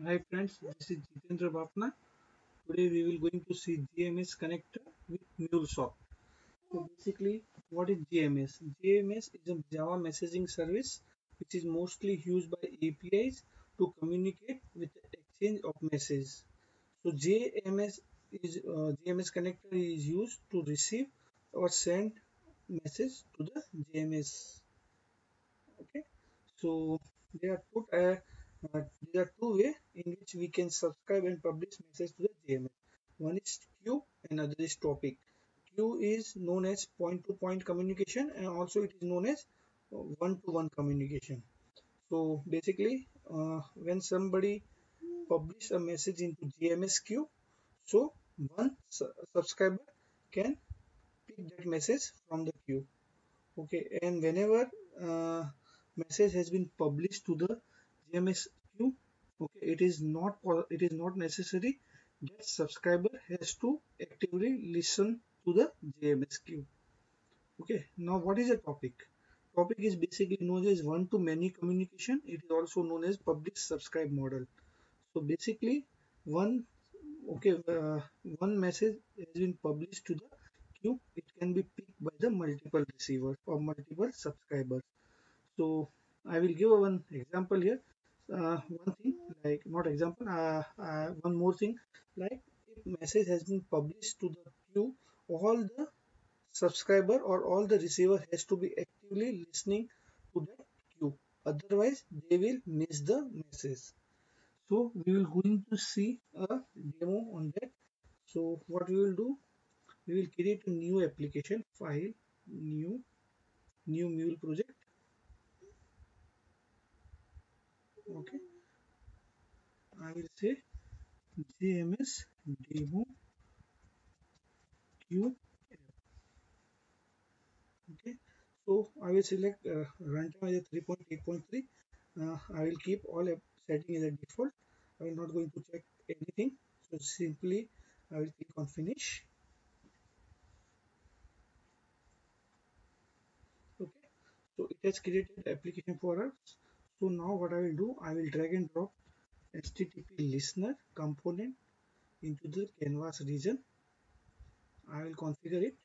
Hi friends, this is Jitendra Bapna. Today we will going to see JMS connector with MuleSoft. So basically, what is JMS? JMS is a Java messaging service which is mostly used by APIs to communicate with the exchange of messages. So JMS is uh, JMS connector is used to receive or send message to the JMS. Okay, so they are put a uh, there are two ways in which we can subscribe and publish message to the JMS. One is queue and other is topic. Queue is known as point-to-point communication and also it is known as one-to-one -one communication. So basically, uh, when somebody publish a message into JMS queue, so one su subscriber can pick that message from the queue. Okay, and whenever uh, message has been published to the JMS queue okay it is not it is not necessary that subscriber has to actively listen to the queue okay now what is a topic? Topic is basically known as one to many communication. It is also known as publish subscribe model. So basically one okay uh, one message has been published to the queue it can be picked by the multiple receivers or multiple subscribers. So I will give one example here. Uh, one thing like not example, uh, uh, one more thing like if message has been published to the queue, all the subscriber or all the receiver has to be actively listening to that queue. Otherwise, they will miss the message. So we will going to see a demo on that. So what we will do, we will create a new application file, new, new mule project okay. I will say JMS demo Q okay. So I will select uh, runtime as 3.8.3 uh, I will keep all setting as a default. I will not going to check anything. So simply I will click on finish. Okay. So it has created application for us so now what I will do I will drag and drop HTTP listener component into the canvas region. I will configure it.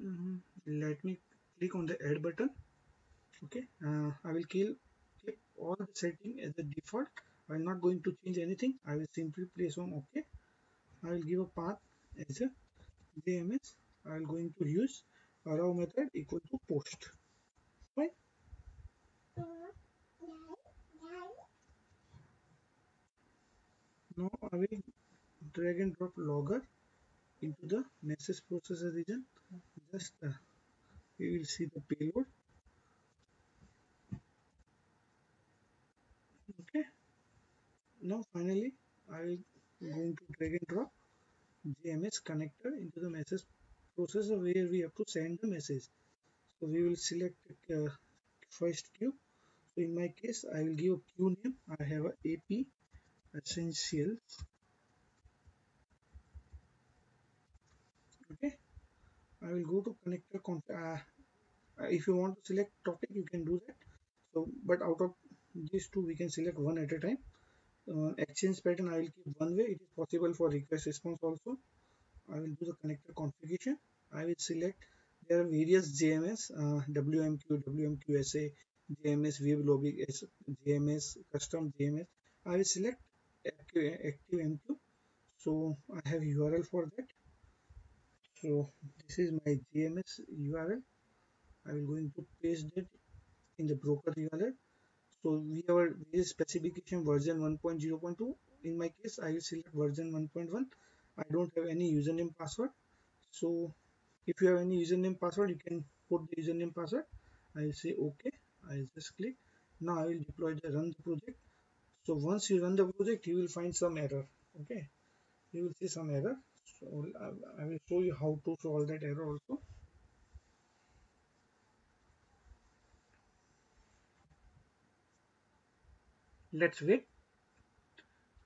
Mm -hmm. let me click on the add button. Okay uh, I will kill keep all the setting as the default. I'm not going to change anything. I will simply place on OK. I will give a path as a JMS I will going to use allow method equal to post now I will drag and drop logger into the message processor region? Just uh, we will see the payload. Okay. Now finally I will going to drag and drop JMS connector into the message processor where we have to send the message so we will select uh, first queue so in my case I will give a queue name. I have a AP essentials okay. I will go to connector uh, if you want to select topic you can do that. So but out of these two we can select one at a time. Uh, exchange pattern I will keep one way. It is possible for request response also. I will do the connector configuration. I will select there are various JMS uh, WMQ WMQSA JMS WebLogic JMS custom JMS I will select active, MQ so I have URL for that. So this is my JMS URL I will going to paste it in the broker URL so we have a specification version 1.0.2 in my case I will select version 1.1 I don't have any username password. So if you have any username password you can put the username password. I will say okay. I will just click. Now I will deploy the run the project. So once you run the project you will find some error. Okay? You will see some error. So I will show you how to solve that error also. Let's wait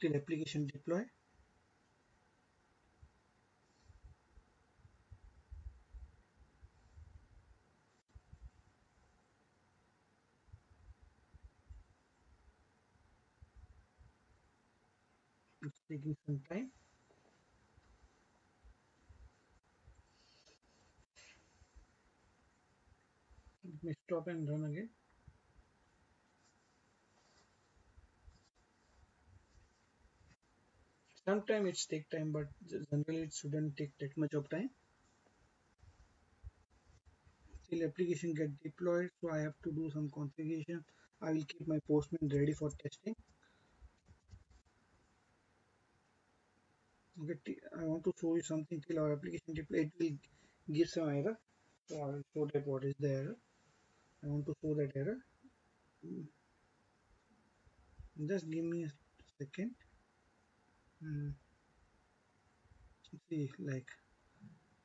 till application deploy it's taking some time. Let me stop and run again. Sometimes it's take time but generally it shouldn't take that much of time. Till application get deployed so i have to do some configuration. I will keep my postman ready for testing okay i want to show you something till our application deploy it will give some error so i will show that what is the error i want to show that error just give me a second hmm. see like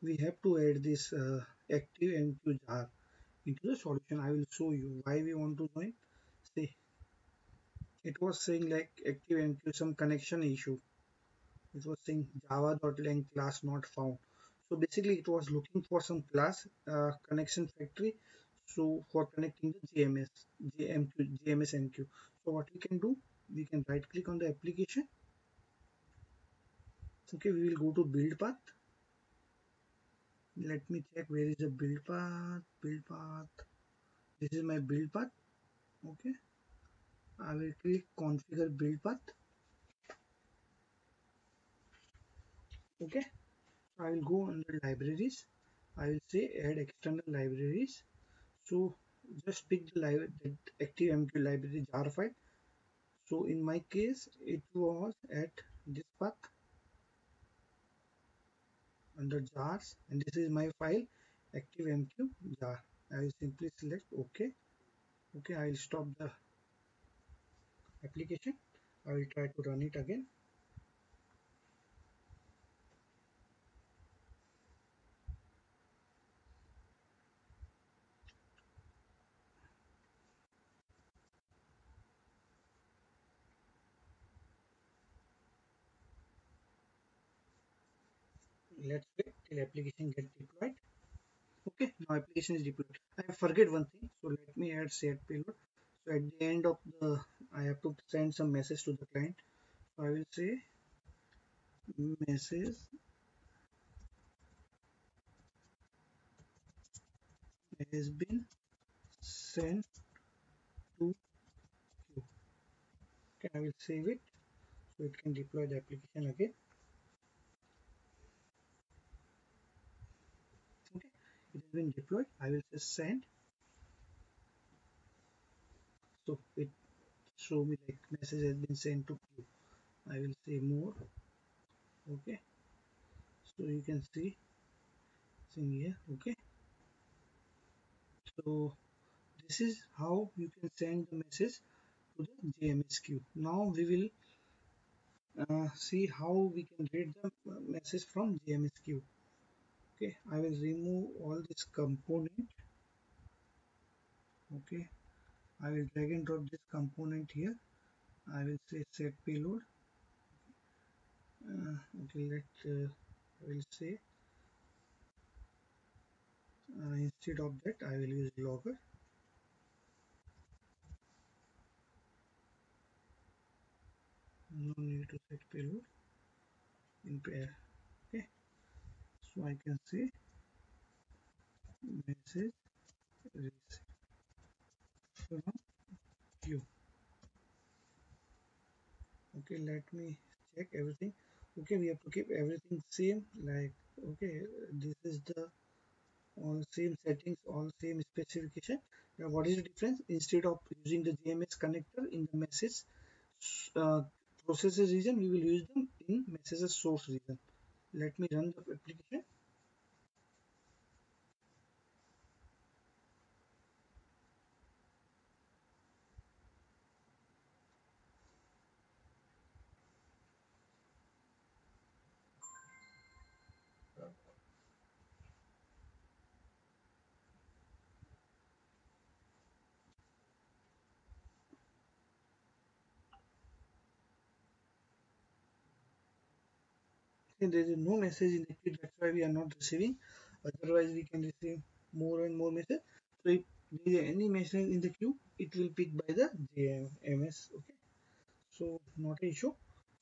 we have to add this uh, active MQ jar into the solution. I will show you why we want to join. See, it was saying like active MQ some connection issue. It was saying java.lang class not found. So basically it was looking for some class uh, connection factory so for connecting the JMS, JMQ, JMS. So what we can do, we can right click on the application. Okay, we will go to build path let me check where is the build path build path this is my build path okay i will click configure build path okay. I will go under libraries. I will say add external libraries. So just pick the active mq library jar file. So in my case it was at this path under jars and this is my file activemq jar. I will simply select ok. Okay i will stop the application. I will try to run it again let's wait till application get deployed. Okay now application is deployed. I forget one thing so let me add set payload. So at the end of the i have to send some message to the client. So i will say message has been sent to you. Okay i will save it so it can deploy the application again it has been deployed i will just send. So it show me like message has been sent to you. I will say more. Okay. So you can see. In here. Okay. So this is how you can send the message to the JMS queue now we will uh, see how we can read the message from JMS queue okay I will remove all this component. Okay I will drag and drop this component here. I will say set payload. Uh, okay let uh, I will say uh, instead of that I will use logger. No need to set payload in pair so I can say message receive from you. Okay let me check everything. Okay we have to keep everything same like okay this is the all same settings all same specification. Now what is the difference? Instead of using the JMS connector in the message uh, processes region we will use them in messages source region let me run the application there is no message in the queue that's why we are not receiving. Otherwise we can receive more and more message. So if there is any message in the queue it will pick by the JMS okay? So not an issue.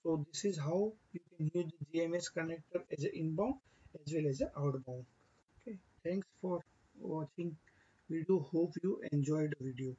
So this is how you can use the JMS connector as an inbound as well as an outbound okay? Thanks for watching. Video hope you enjoyed the video